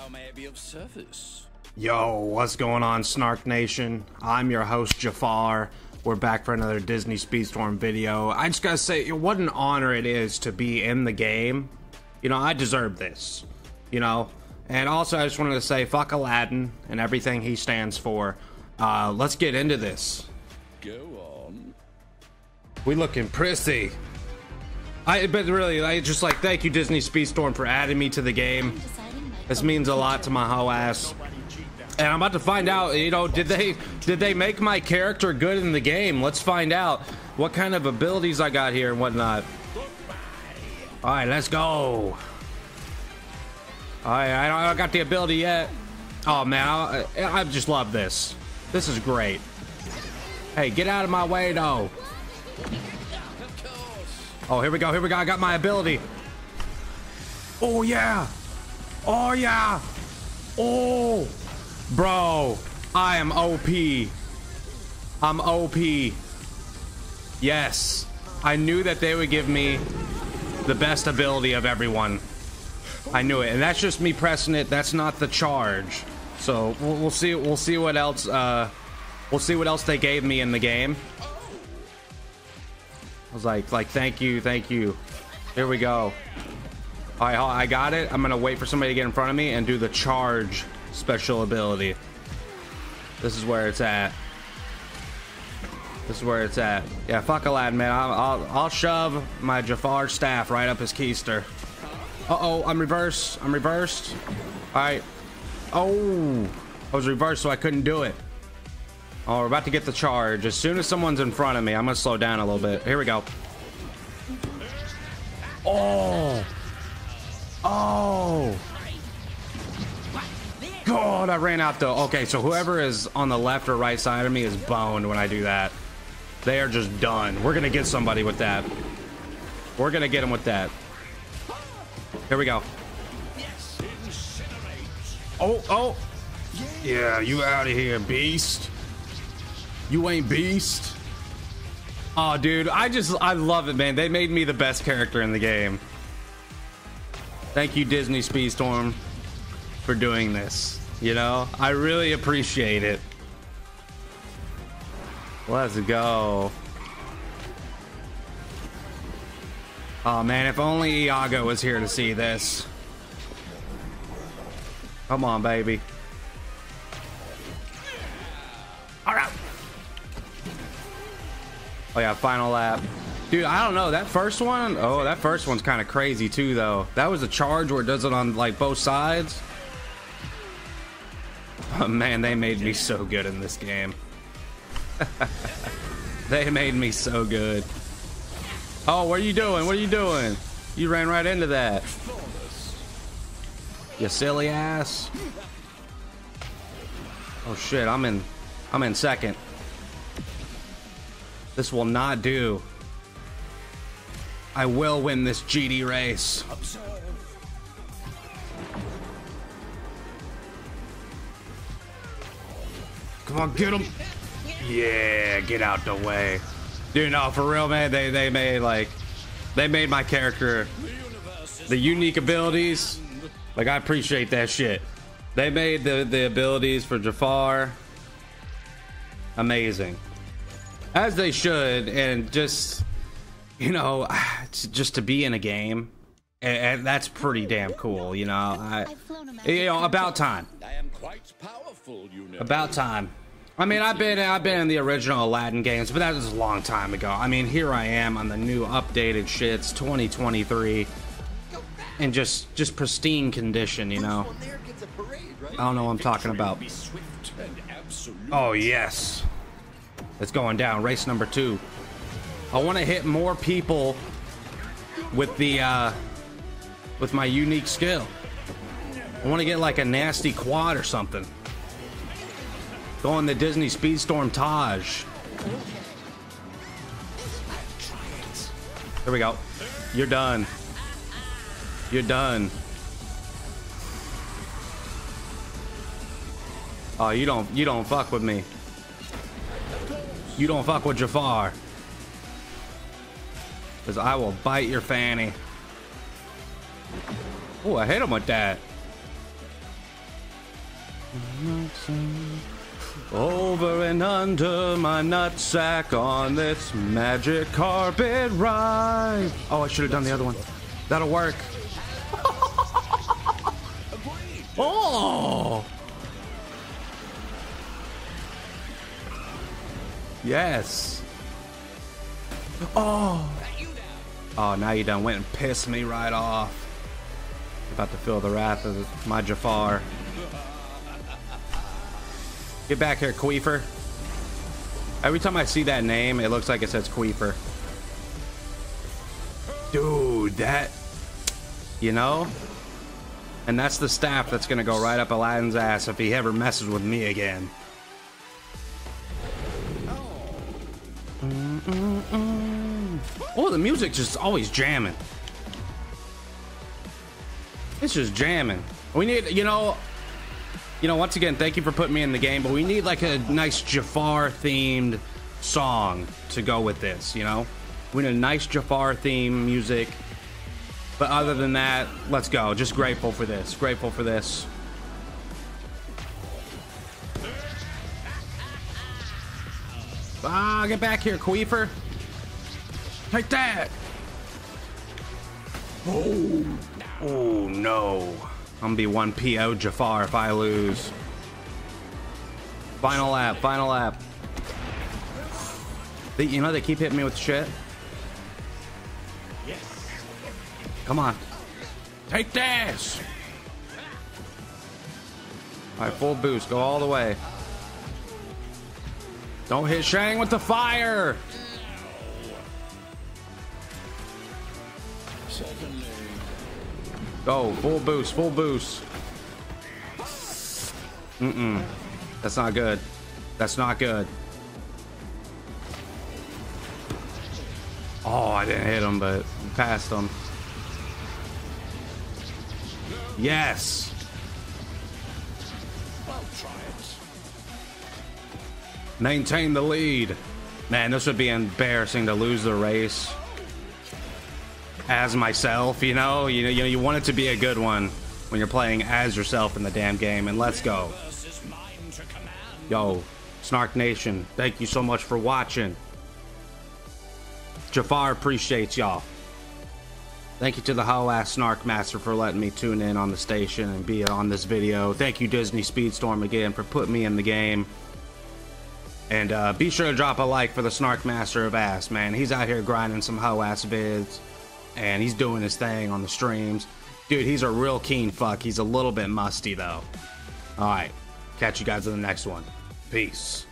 How may I be of service? Yo, what's going on, Snark Nation? I'm your host, Jafar. We're back for another Disney Speedstorm video. I just gotta say, what an honor it is to be in the game. You know, I deserve this. You know? And also, I just wanted to say, fuck Aladdin and everything he stands for. Uh, let's get into this. Go on. We looking prissy. I, but really, I just like, thank you, Disney Speedstorm, for adding me to the game. This means a lot to my whole ass. And I'm about to find out, you know, did they did they make my character good in the game? Let's find out what kind of abilities I got here and whatnot. All right, let's go. All right, I don't, got the ability yet. Oh man, I, I just love this. This is great. Hey, get out of my way, though. Oh, here we go. Here we go. I got my ability. Oh yeah. Oh yeah. Oh. Bro, I am OP. I'm OP. Yes. I knew that they would give me the best ability of everyone. I knew it. And that's just me pressing it. That's not the charge. So, we'll, we'll see we'll see what else uh we'll see what else they gave me in the game. I was like like thank you, thank you. Here we go. All right, I got it. I'm to wait for somebody to get in front of me and do the charge special ability. This is where it's at. This is where it's at. Yeah, fuck Aladdin, man. I'll, I'll, I'll shove my Jafar staff right up his keister. Uh-oh, I'm reversed. I'm reversed. All right. Oh, I was reversed, so I couldn't do it. Oh, we're about to get the charge. As soon as someone's in front of me, I'm to slow down a little bit. Here we go. Oh. Oh. God, I ran out though. Okay, so whoever is on the left or right side of me is boned when I do that. They are just done. We're gonna get somebody with that. We're gonna get him with that. Here we go. Oh, oh. Yeah, you out of here, beast. You ain't beast. Oh, dude, I just, I love it, man. They made me the best character in the game. Thank you, Disney Speedstorm, for doing this. You know, I really appreciate it. Let's go. Oh man, if only Iago was here to see this. Come on, baby. All right. Oh yeah, final lap. Dude, I don't know. That first one, oh, that first one's kind of crazy too, though. That was a charge where it does it on like both sides. Oh, man, they made me so good in this game. they made me so good. Oh, what are you doing? What are you doing? You ran right into that. You silly ass. Oh shit, I'm in I'm in second. This will not do. I will win this GD race. Come on, get him. Yeah, get out the way. Dude, no, for real, man. They they made like they made my character the unique abilities. Like I appreciate that shit. They made the the abilities for Jafar amazing, as they should, and just you know, just to be in a game, and, that's pretty damn cool. You know, I, you know, about time. Powerful, you know. About time. I mean, I've been I've been in the original Aladdin games, but that was a long time ago. I mean, here I am on the new updated shits, 2023, and just just pristine condition. You know, I don't know what I'm talking about. Oh yes, it's going down. Race number two. I want to hit more people with the uh, with my unique skill. I want to get like a nasty quad or something. Go on the Disney Speedstorm Taj. Here we go. You're done. You're done. Oh, you don't you don't fuck with me. You don't fuck with Jafar. Cause I will bite your fanny. Oh, I hit him with that. Over and under my nutsack on this magic carpet ride. Oh, I should have done the other one. That'll work. oh! Yes. Oh. Oh, now you done went and pissed me right off. About to feel the wrath of my Jafar. Get back here, Queefer. Every time I see that name, it looks like it says Queefer. Dude, that... You know? And that's the staff that's gonna go right up Aladdin's ass if he ever messes with me again. Oh, the music just always jamming. It's just jamming. We need, you know, you know, once again, thank you for putting me in the game, but we need like a nice Jafar themed song to go with this, you know? We need a nice Jafar theme music. But other than that, let's go. Just grateful for this. Grateful for this. Ah, get back here, Queefer. Take that. Oh. Oh, no. I'm gonna be one PO Jafar if I lose. Final lap, final lap. They, you know, they keep hitting me with shit. Yes. Come on. Take this! Alright, full boost. Go all the way. Don't hit Shang with the fire! Go, full boost, full boost. Mm-mm. That's not good. That's not good. Oh, I didn't hit him, but passed him. Yes. Maintain the lead. Man, this would be embarrassing to lose the race as myself, you know? You know, you, know, you want it to be a good one when you're playing as yourself in the damn game, and let's go. Yo, Snark Nation, thank you so much for watching. Jafar appreciates y'all. Thank you to the Ho Ass Snark Master for letting me tune in on the station and be on this video. Thank you Disney Speedstorm again for putting me in the game. And uh, be sure to drop a like for the Snark Master of Ass, man. He's out here grinding some Ho Ass vids and he's doing his thing on the streams. Dude, he's a real keen fuck. He's a little bit musty though. All right, catch you guys in the next one. Peace.